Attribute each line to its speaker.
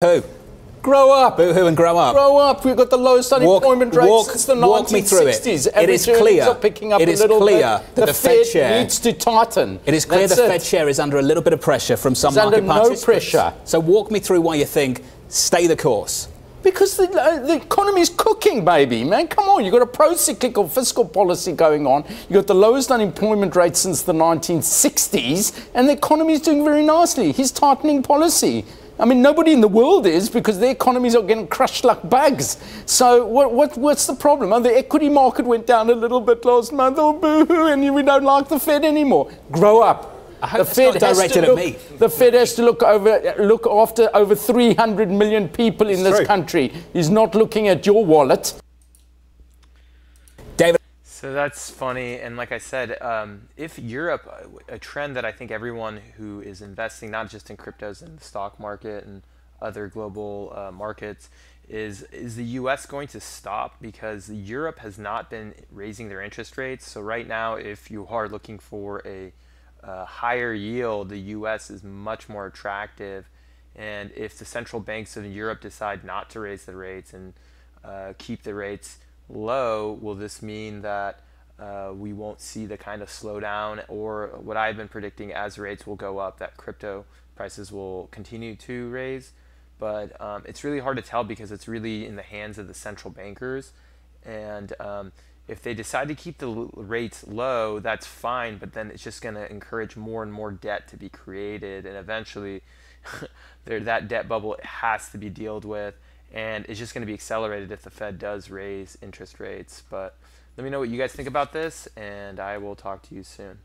Speaker 1: Who?
Speaker 2: Grow up.
Speaker 1: Hoo and grow up.
Speaker 2: Grow up. We've got the lowest unemployment rate
Speaker 1: walk-
Speaker 2: since the
Speaker 1: walk
Speaker 2: 1960s.
Speaker 1: me through it. It
Speaker 2: Average
Speaker 1: is clear-
Speaker 2: Are picking up
Speaker 1: it
Speaker 2: little
Speaker 1: clear
Speaker 2: bit.
Speaker 1: that the Fed chair-
Speaker 2: needs to tighten.
Speaker 1: It is clear
Speaker 2: That's
Speaker 1: the
Speaker 2: it.
Speaker 1: Fed chair is under a little bit of pressure from some
Speaker 2: It's
Speaker 1: market
Speaker 2: under no pressure.
Speaker 1: So walk me through why you think stay the course.
Speaker 2: Because the, uh, the economy's cooking, baby, man. Come on, you've got a pro cyclical fiscal policy going on. You've got the lowest unemployment rate since the 1960s, and the economy's doing very nicely. He's tightening policy. I mean, nobody in the world is because their economies are getting crushed like bugs. So, what, what, what's the problem? Oh, the equity market went down a little bit last month. Oh, boo hoo, and we don't like the Fed anymore. Grow up.
Speaker 1: I hope
Speaker 2: the Fed
Speaker 1: not
Speaker 2: has to
Speaker 1: directed at
Speaker 2: look-
Speaker 1: me.
Speaker 2: The Fed has to look over, look after over 300 million people in this
Speaker 1: true.
Speaker 2: country. He's not looking at your wallet.
Speaker 3: So that's funny, and like I said, um, if Europe, a trend that I think everyone who is investing not just in cryptos and the stock market and other global uh, markets is is the U.S. going to stop because Europe has not been raising their interest rates. So right now, if you are looking for a higher yield, the U.S. is much more attractive. And if the central banks of Europe decide not to raise the rates and uh, keep the rates low, will this mean that uh, we won't see the kind of slowdown or what I've been predicting as rates will go up, that crypto prices will continue to raise? But um, it's really hard to tell because it's really in the hands of the central bankers. And um, if they decide to keep the rates low, that's fine, but then it's just going to encourage more and more debt to be created. And eventually, that debt bubble has to be dealt with. And it's just going to be accelerated if the Fed does raise interest rates. But let me know what you guys think about this, and I will talk to you soon.